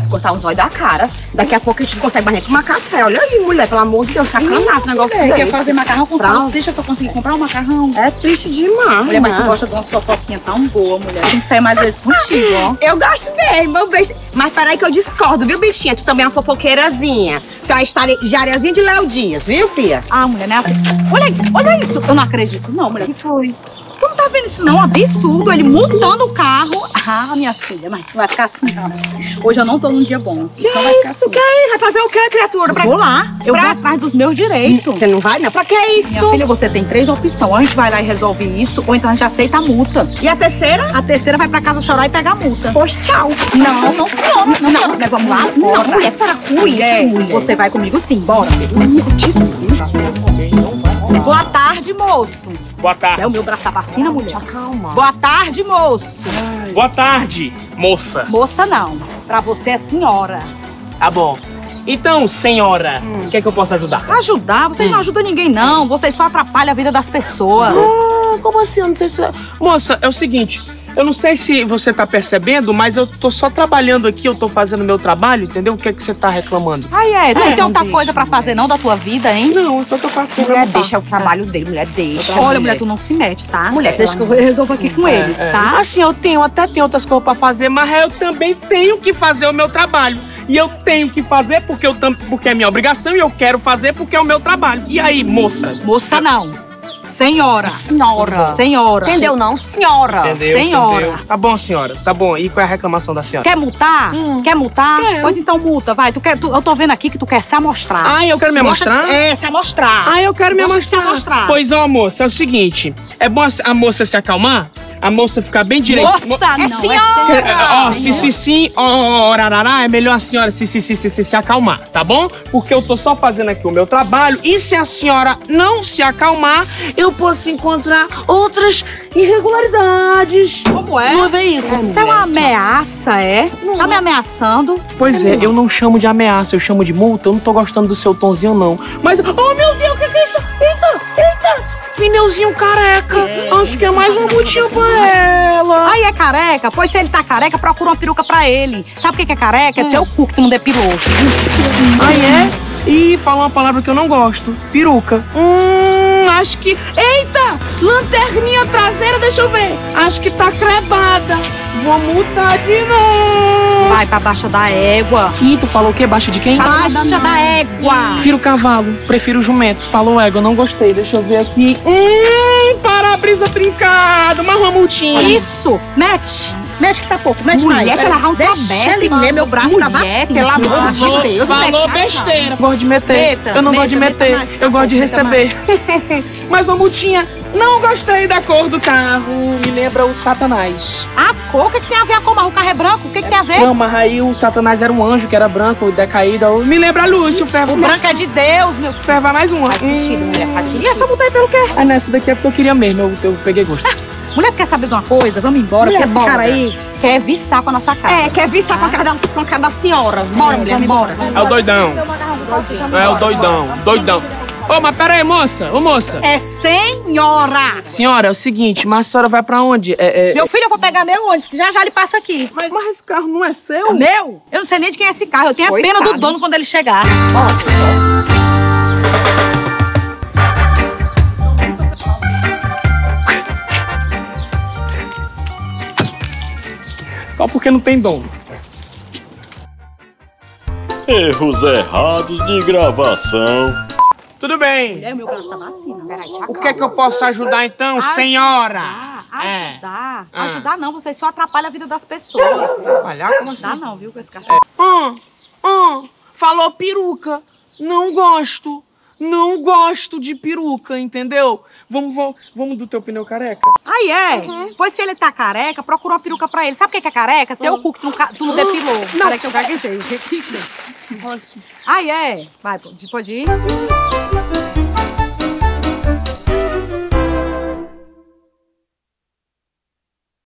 se cortar os olhos da cara. Daqui a pouco a gente não consegue mais nem tomar café. Olha aí, mulher, pelo amor de Deus, sacanagem um negócio Mulher, desse. quer fazer macarrão com Pra- salsicha só conseguir comprar um macarrão? É triste demais. Mulher, mas tu né? gosta de umas fofoquinhas tão boas, mulher. Tem que sair mais vezes contigo, ó. Eu gosto mesmo, beijo. Mas peraí que eu discordo, viu, bichinha? Tu também é uma fofoqueirazinha. Tu é uma estagiáriazinha de Léo Dias, viu, filha? Ah, mulher, é assim. Olha, olha isso. Eu não acredito, não, mulher. O que foi? Isso, não? Absurdo. Ele mudando o carro. Ah, minha filha, mas vai ficar assim, não. Hoje eu não tô num dia bom. Isso não vai ficar assim. que é isso? Vai fazer o quê, criatura? Eu vou lá. Eu pra- vou atrás dos meus direitos. Você não vai, não? Pra que isso? Minha filha, você tem três opções. Ou a gente vai lá e resolve isso, ou então a gente aceita a multa. E a terceira? A terceira vai pra casa chorar e pegar a multa. Pois tchau. Não, não, senhora. Não, não, não. Vamos lá Não, mulher, para com isso, Mulher, mulher. Você vai comigo sim, bora. Boa tarde, moço. Boa tarde. É o meu braço da vacina, mulher? Calma. Boa tarde, moço. Boa tarde, moça. Moça não. Pra você é senhora. Tá bom. Então, senhora, o que é que eu posso ajudar? Ajudar? Vocês não ajudam ninguém, não. Vocês só atrapalham a vida das pessoas. Ah, como assim? Eu não sei se... Moça, é o seguinte, eu não sei se você tá percebendo, mas eu tô só trabalhando aqui, eu tô fazendo meu trabalho, entendeu? O que é que você tá reclamando? Ai, é. Tu É, não tem outra coisa pra fazer, não, da tua vida, hein? Não, eu só tô fazendo Mulher, meu deixa o trabalho dele, mulher, deixa. Olha, mulher, tu não se mete, tá? Mulher, deixa que eu resolvo aqui com ele, É, é. tá? Assim, eu tenho, até tenho outras coisas pra fazer, mas eu também tenho que fazer o meu trabalho. E eu tenho que fazer porque, eu tam, porque é minha obrigação e eu quero fazer porque é o meu trabalho. E aí, moça? Moça não. Senhora. Senhora. Senhora. Entendeu, não? Senhora. Senhora. entendeu? Tá bom, senhora. Tá bom. E qual é a reclamação da senhora? Quer multar? Quer multar? Quero. Pois então multa, vai. Tu quer, tu- eu tô vendo aqui que tu quer se amostrar. Ah, eu quero me Mostra- mostrar? É, se amostrar. Ah, eu quero me de se amostrar. amostrar. Pois, ó, moça, é o seguinte. É bom a moça se acalmar? A moça ficar bem direito. Moça É não, senhora. Ó, se sim, sim, ó, orarará, é melhor a senhora se, se, se, se, se, se acalmar, tá bom? Porque eu tô só fazendo aqui o meu trabalho e se a senhora não se acalmar, eu posso encontrar outras irregularidades. Como é? No veículo. Isso é uma ameaça, é? Tá me ameaçando? Pois é, eu não chamo de ameaça, eu chamo de multa. Eu não tô gostando do seu tonzinho, não. Mas, oh meu Deus, o que, que é isso? Eita, eita! Pneuzinho careca. Acho que é mais uma multinha pra ela. Aí é careca? Pois se ele tá careca, procura uma peruca pra ele. Sabe o que é careca? É teu cu que tu não depilou. Aí é? Ih, fala uma palavra que eu não gosto. Peruca. Hum, acho que. Eita! Lanterninha traseira, deixa eu ver. Acho que tá crebada. Vou multar de novo. Vai pra baixa da égua. Ih, tu falou o quê? Baixo de quem? Baixa da égua. Prefiro o cavalo, prefiro o jumento. Falou eu não gostei. Deixa eu ver aqui. Hum, para-brisa trincado. Uma multinha. Isso. Mete. Mete que tá pouco. Mete Mulher, mais. ela arranca Deixa aberta, ele mulher, meu braço Mulher, tava assim, pelo amor de Falou, Deus, falou a besteira. Gosto de meter. Meta, eu não gosto de meta, meter. meta mais, eu gosto de meta receber. Mas uma multinha. Não gostei da cor do carro. Me lembra o Satanás. A cor, o que, que tem a ver com o carro é branco? O que, que tem a ver? Não, mas aí o Satanás era um anjo que era branco, decaído. Me lembra Lúcio, ferva. O branco é de Deus, meu filho. Ferva mais uma. Faz sentido, mulher, faz sentido. E essa multa aí pelo quê? Ah, nessa daqui é porque eu queria mesmo. Eu, eu peguei gosto. Mulher, tu quer saber de uma coisa? Vamos embora, Mulher, porque esse bora. cara aí quer viçar com a nossa casa. É, quer vir com a cara da, com a cara da senhora. Bora, mulher, bora. É o doidão. É o doidão. Doidão. Ô, mas pera aí, moça. Ô, moça. É senhora! Senhora, é o seguinte, mas a senhora vai pra onde? É, é... Meu filho, eu vou pegar meu ônibus, que já já ele passa aqui. Mas, mas esse carro não é seu? É meu? Eu não sei nem de quem é esse carro. Eu tenho a pena do Coitado. dono quando ele chegar. Só porque não tem dono. Erros errados de gravação. Tudo bem. É, o meu braço tá vacina. Peraí, O que é que eu posso ajudar então, senhora? Ah, É. ajudar? Ah. Ajudar não, vocês só atrapalham a vida das pessoas. Trabalhar como assim? Dá não, viu, com esse cachorro. Hum, hum, falou peruca. Não gosto. Não gosto de peruca, entendeu? Vamos, vamos, vamos do teu pneu careca. Aí é. Pois se ele tá careca, procura uma peruca pra ele. Sabe o que que é careca? Teu cu que tu não, tu não depilou. Não. Que eu gaguejei. Aí é. Vai, pode ir.